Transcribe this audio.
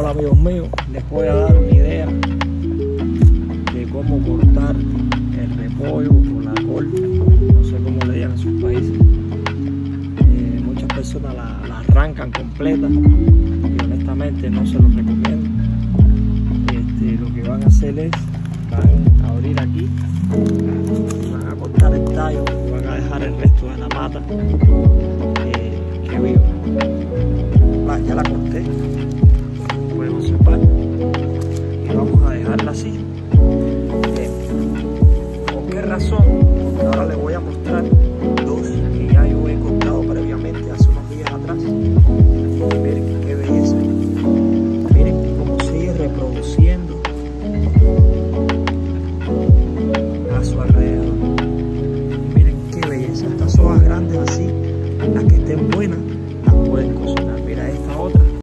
Hola amigos míos, les voy a dar una idea de cómo cortar el repollo o la col, no sé cómo le llaman en sus países. Eh, muchas personas la, arrancan completa y honestamente no se los recomiendo. Este, lo que van a hacer es, van a abrir aquí, van a cortar el tallo van a dejar el resto de la mata eh, que viva. así. ¿Por qué razón? Ahora les voy a mostrar dos que ya yo he comprado previamente hace unos días atrás. Miren qué belleza. Miren cómo sigue reproduciendo a su alrededor. Miren qué belleza. Estas hojas grandes así, las que estén buenas.